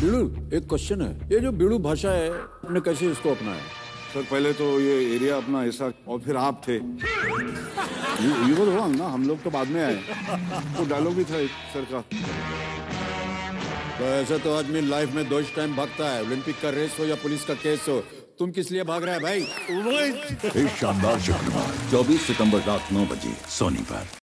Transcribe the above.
बीड़ू एक क्वेश्चन है। ये जो बीड़ू भाषा है आपने कैसे इसको अपनाया? सर पहले तो ये एरिया अपना ऐसा और फिर आप थे। यू वो रॉन्ग ना हम लोग तो बाद में आए। तो डायलॉग भी था सर का। तो ऐसे तो आदमी लाइफ में दो टाइम भागता है। ओलंपिक का रेस हो या पुलिस का केस हो तुम किस लिए भाग रहे हैं भाई? एक शानदार शुक्रवार। 24 सितंबर रात 9 बजे सोनी पर।